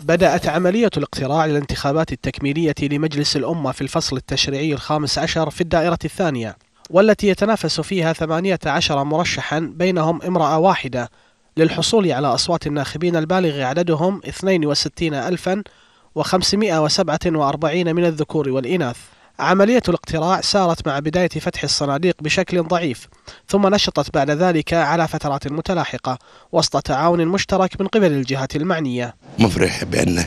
بدأت عملية الاقتراع للانتخابات التكميلية لمجلس الأمة في الفصل التشريعي الخامس عشر في الدائرة الثانية والتي يتنافس فيها ثمانية عشر مرشحا بينهم امرأة واحدة للحصول على أصوات الناخبين البالغ عددهم 62547 من الذكور والإناث. عملية الاقتراع سارت مع بداية فتح الصناديق بشكل ضعيف ثم نشطت بعد ذلك على فترات متلاحقة وسط تعاون مشترك من قبل الجهات المعنية. مفرح بأن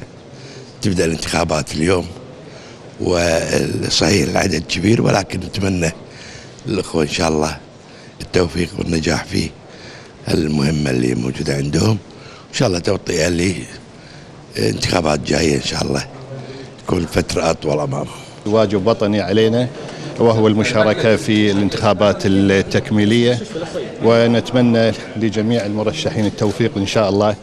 تبدأ الانتخابات اليوم وصحيح العدد كبير ولكن نتمنى للأخوة إن شاء الله التوفيق والنجاح في المهمة اللي موجودة عندهم. إن شاء الله توطئة لانتخابات جاية إن شاء الله تكون فترة أطول أمامهم. واجب وطني علينا وهو المشاركة في الانتخابات التكميلية. ونتمنى لجميع المرشحين التوفيق إن شاء الله.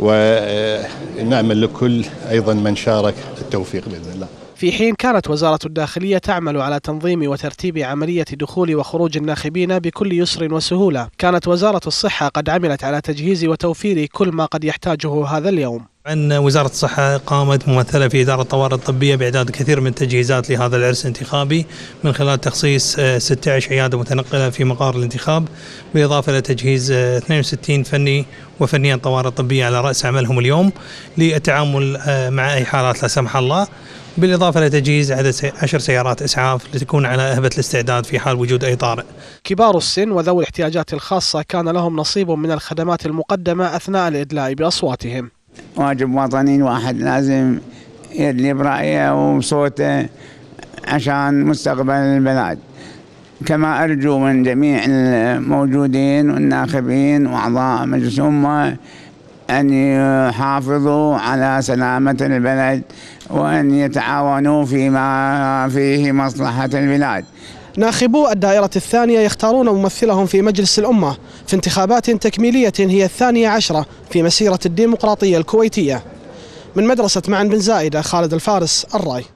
ونعمل لكل أيضا من شارك التوفيق بإذن الله. في حين كانت وزارة الداخلية تعمل على تنظيم وترتيب عملية دخول وخروج الناخبين بكل يسر وسهولة كانت وزارة الصحة قد عملت على تجهيز وتوفير كل ما قد يحتاجه هذا اليوم. عن وزارة الصحة قامت ممثلة في إدارة الطوارئ الطبية بإعداد كثير من التجهيزات لهذا العرس الانتخابي من خلال تخصيص 16 عيادة متنقلة في مقار الانتخاب بالإضافة إلى تجهيز 62 فني وفنيا طوارئ طبية على رأس عملهم اليوم للتعامل مع أي حالات لا سمح الله بالإضافة إلى تجهيز عدد عشر سيارات إسعاف لتكون على أهبة الاستعداد في حال وجود أي طارئ. كبار السن وذوي الاحتياجات الخاصة كان لهم نصيب من الخدمات المقدمة أثناء الإدلاء بأصواتهم. واجب وطني الواحد لازم يدلي برأيه وصوته عشان مستقبل البلد كما أرجو من جميع الموجودين والناخبين وأعضاء مجلس الأمة أن يحافظوا على سلامة البلد وأن يتعاونوا فيما فيه مصلحة البلاد. ناخبو الدائرة الثانية يختارون ممثلهم في مجلس الأمة في انتخابات تكميلية هي الثانية عشرة في مسيرة الديمقراطية الكويتية. من مدرسة معن بن زايدة خالد الفارس الرأي.